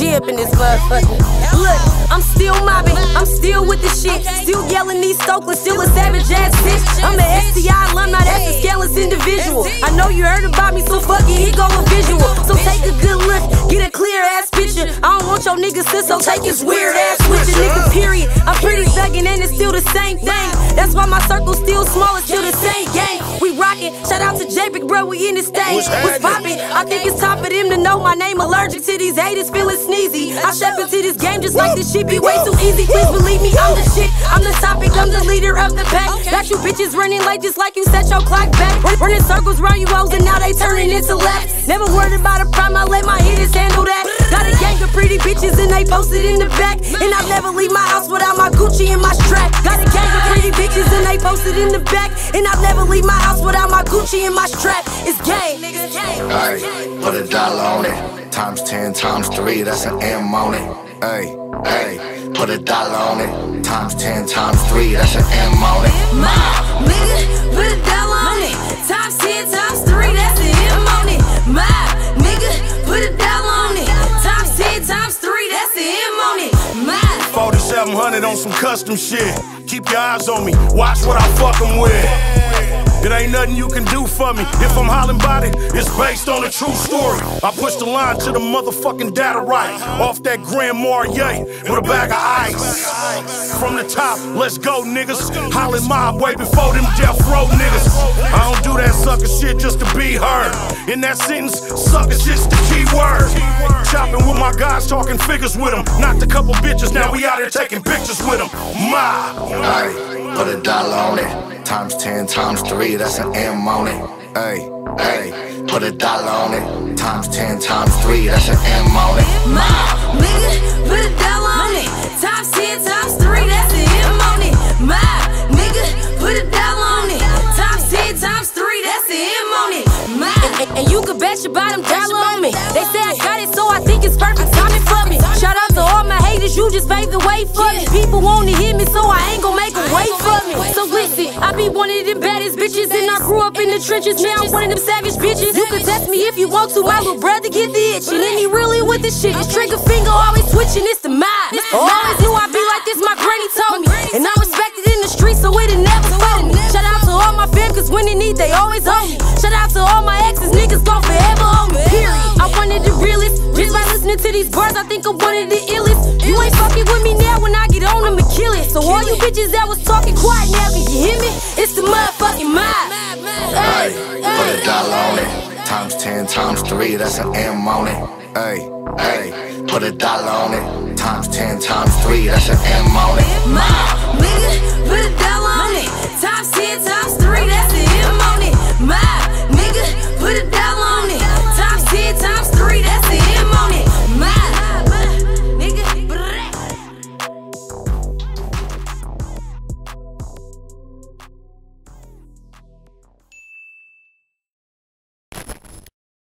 G up in this motherfucker. Look, I'm still mobbing, I'm still with the shit. Still yelling these Stokely, still a savage ass bitch. I'm an STI alumni, that's scandalous individual. I know you heard about me, so fuck it, here go a visual. So take a good look, get a clear ass picture. I don't want your niggas to, so take his weird ass switcher, nigga, period. I'm pretty thuggin' and it's still the same thing. That's why my circle's still small, it's still the same gang. We rockin', shout out to J-Big, bro, we in this thing. What's poppin'? I think it's time for them to know my name. Allergic to these haters, feelin' sneezy. I step into this game just like this shit be way too easy. Please believe me, I'm the shit. I'm the topic, I'm the leader of the pack. Got you bitches running late just like you set your clock back. Run- Running circles round you hoes and now they turning into laps. Never worried about a problem, I let my hitters handle that. Got a gang of pretty bitches and they posted in the back. And I never leave my house without my Gucci and my strap. Got a gang of pretty bitches and they posted in the back. And I never leave my house without my Gucci and my strap. It's gang, nigga. Gang. Ay, put a dollar on it. Times 10 times 3, that's an M on it. Ay, ay, put a dollar on it. Times 10 times 3, that's an M on it. My nigga, put a dollar on it. Times 10 times 3, that's an M on it. My nigga, put a dollar on it. Times 10 times 3, that's an M on it. My 4700 on some custom shit. Keep your eyes on me, watch what I fuck 'em with. It ain't nothing you can do for me. If I'm hollering about it, it's based on a true story. I push the line to the motherfucking data right. Off that Grand Marnier with a bag of ice. From the top, let's go, niggas. Hollering mob way before them death row niggas. I don't do that sucker shit just to be heard. In that sentence, sucker shit's the key word. Chopping with my guys, talking figures with them. Knocked a couple bitches, now we out here taking pictures with them. Ma. Ay, put a dollar on it. Times 10 times 3, that's an M on it. Ay, ay, put a dollar on it. Times 10 times 3, that's an M on it. My nigga, put a dollar on it. Times 10 times 3, that's an M on it. My nigga, put a dollar on it. Times 10 times 3, that's an M on it. My and, and, and you can bet your bottom dollar on me. They say I got it, so I think it's perfect timing for me. Shout out to all my haters, you just paved the way for me. People wanna hit me, so I ain't gon' one of them baddest bitches, and I grew up in the trenches. Now I'm one of them savage bitches. You can test me if you want to. My little brother get the itch, and then he really with the shit. His trigger finger always switching, it's the mind. Always knew I'd be like this, my granny told me. And I respected in the streets, so it'll never fold me. Shout out to all my fam, cause when they need, they always hold me. Shout out to all my exes, niggas gon' forever hold me. Period. I wanted the realest. Just by listening to these bars, I think I'm one of the illest. You ain't fucking with You bitches that was talking quiet now, can you hear me? It's the motherfucking mob. Ay, put a dollar on it. Times 10 times 3, that's an M on it. Ay, ay, put a dollar on it. Times 10 times 3, that's an M on it.